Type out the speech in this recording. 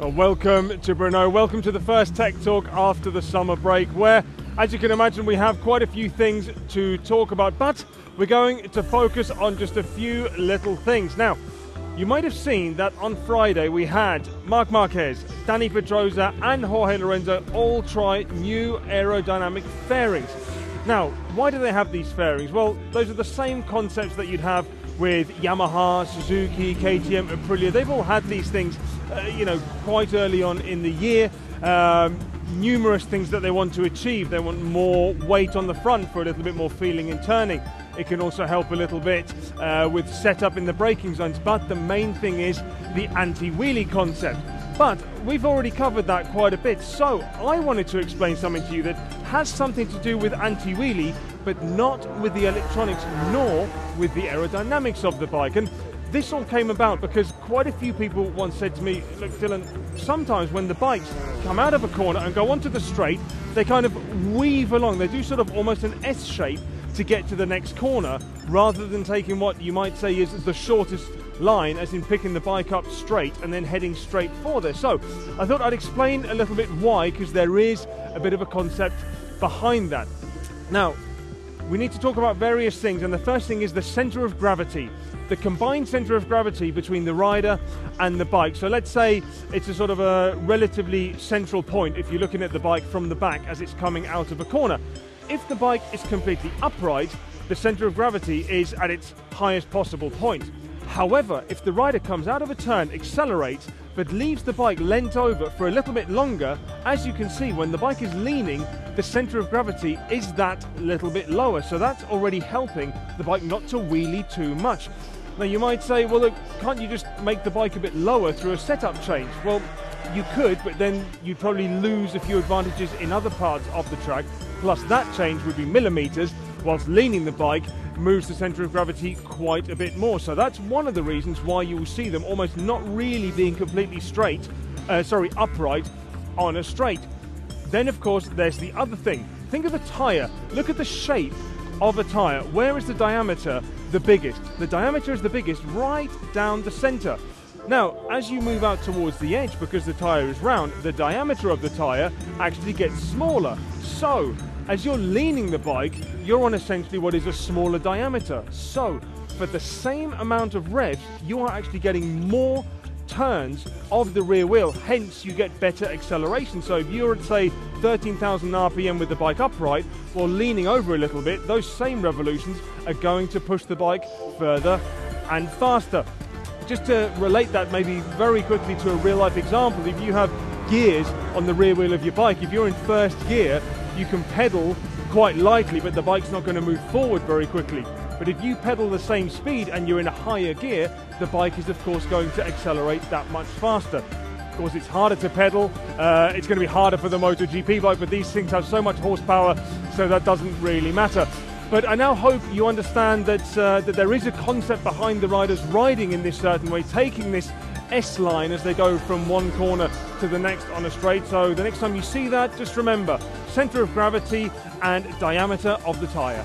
Well, welcome to Brno. Welcome to the first Tech Talk after the summer break, where, as you can imagine, we have quite a few things to talk about, but we're going to focus on just a few little things. Now, you might have seen that on Friday we had Marc Marquez, Dani Pedrosa, and Jorge Lorenzo all try new aerodynamic fairings. Now, why do they have these fairings? Well, those are the same concepts that you'd have with Yamaha, Suzuki, KTM, Aprilia. They've all had these things, uh, you know, quite early on in the year. Um, numerous things that they want to achieve. They want more weight on the front for a little bit more feeling and turning. It can also help a little bit uh, with setup in the braking zones, but the main thing is the anti-wheelie concept. But we've already covered that quite a bit, so I wanted to explain something to you that has something to do with anti-wheelie, but not with the electronics nor with the aerodynamics of the bike. And this all came about because quite a few people once said to me, look Dylan, sometimes when the bikes come out of a corner and go onto the straight, they kind of weave along. They do sort of almost an S shape to get to the next corner rather than taking what you might say is the shortest line, as in picking the bike up straight and then heading straight for there. So I thought I'd explain a little bit why, because there is a bit of a concept behind that. Now, we need to talk about various things, and the first thing is the center of gravity. The combined center of gravity between the rider and the bike. So let's say it's a sort of a relatively central point if you're looking at the bike from the back as it's coming out of a corner. If the bike is completely upright, the center of gravity is at its highest possible point. However, if the rider comes out of a turn, accelerates, but leaves the bike leant over for a little bit longer, as you can see, when the bike is leaning, the center of gravity is that little bit lower. So that's already helping the bike not to wheelie too much. Now you might say, well, look, can't you just make the bike a bit lower through a setup change? Well, you could, but then you'd probably lose a few advantages in other parts of the track. Plus, that change would be millimeters, whilst leaning the bike moves the center of gravity quite a bit more. So that's one of the reasons why you will see them almost not really being completely straight, uh, sorry, upright on a straight. Then, of course, there's the other thing. Think of the tyre. Look at the shape of a tyre. Where is the diameter the biggest? The diameter is the biggest right down the center. Now, as you move out towards the edge, because the tyre is round, the diameter of the tyre actually gets smaller. So, as you're leaning the bike, you're on essentially what is a smaller diameter. So, for the same amount of revs, you are actually getting more turns of the rear wheel, hence you get better acceleration. So if you're at say 13,000 RPM with the bike upright, or leaning over a little bit, those same revolutions are going to push the bike further and faster. Just to relate that maybe very quickly to a real life example, if you have gears on the rear wheel of your bike, if you're in first gear, you can pedal quite lightly, but the bike's not going to move forward very quickly. But if you pedal the same speed and you're in a higher gear, the bike is of course going to accelerate that much faster. Of course, it's harder to pedal. Uh, it's going to be harder for the MotoGP bike, but these things have so much horsepower, so that doesn't really matter. But I now hope you understand that, uh, that there is a concept behind the riders riding in this certain way, taking this S line as they go from one corner to the next on a straight. So the next time you see that, just remember center of gravity and diameter of the tyre.